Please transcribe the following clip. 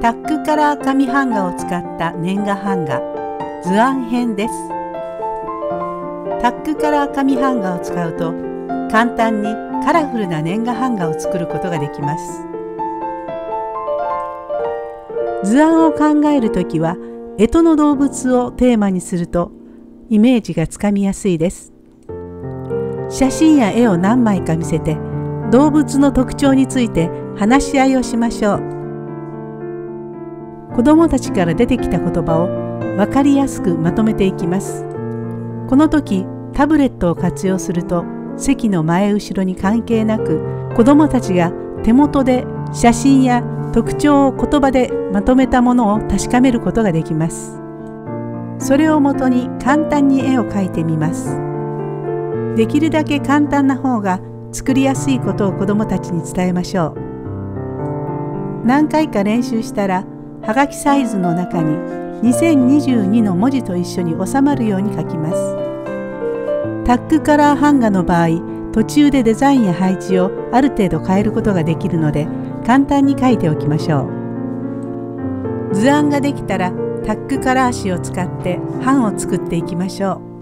タックカラー紙版画を使った年画版画。図案編です。タックカラー紙版画を使うと簡単にカラフルな年画版画を作ることができます。図案を考えるときは干支の動物をテーマにするとイメージがつかみやすいです。写真や絵を何枚か見せて動物の特徴について話し合いをしましょう。子どもたちから出てきた言葉を分かりやすくまとめていきます。この時タブレットを活用すると席の前後ろに関係なく子どもたちが手元で写真や特徴を言葉でまとめたものを確かめることができます。それをもとに簡単に絵を描いてみます。できるだけ簡単な方が作りやすいことを子どもたちに伝えましょう。何回か練習したらはがきサイズの中に2022の文字と一緒に収まるように書きます。タックカラー版画の場合途中でデザインや配置をある程度変えることができるので簡単に書いておきましょう。図案ができたらタックカラー紙を使って版を作っていきましょう。